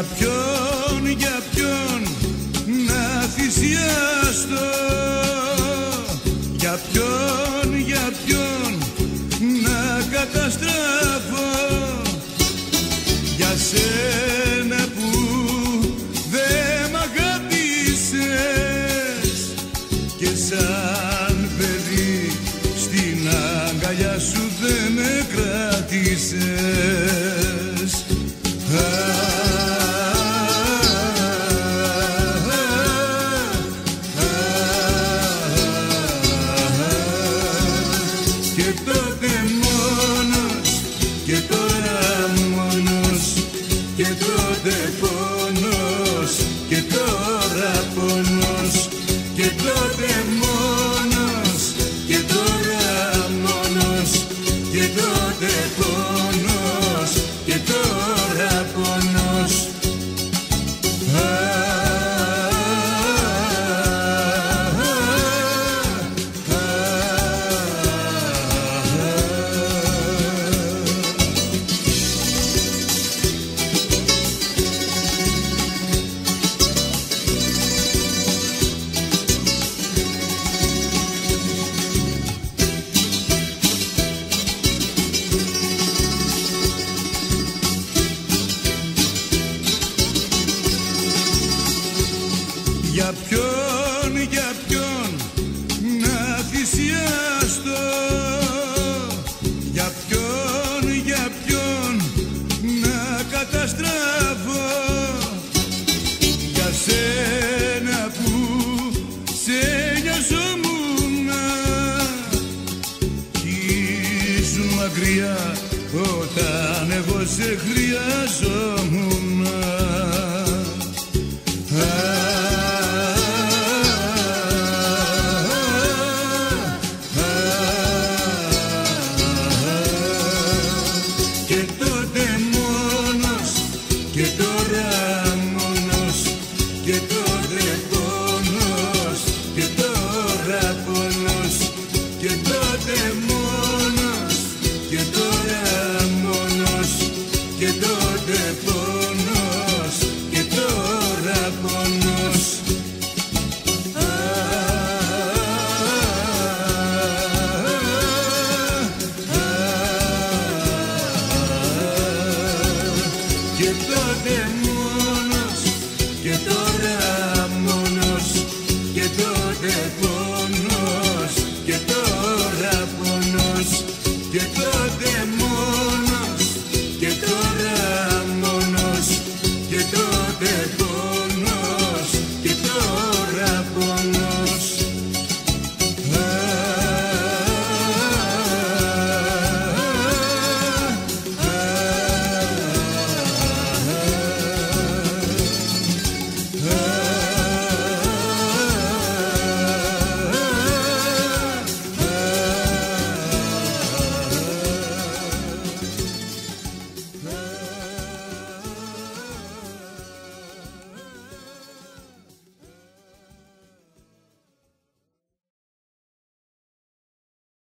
Για ποιον, για ποιον να θυσιάσω Για ποιον, για ποιον να καταστράφω Για σένα που δε μ' αγάπησες Και σαν παιδί στην αγκαλιά σου δεν με κράτησες. Και τώρα μόνος Και τότε πόνος Για ποιον, για ποιον να θυσιαστώ. Για ποιον, για ποιον να καταστραφώ. Για σένα που σε νοιαζόμουνα Κι ήσουν μακριά όταν εγώ σε χρειαζόμουν Και τώρα μόνος και τώρα πόνος και τώρα πόνος και τώρα Get the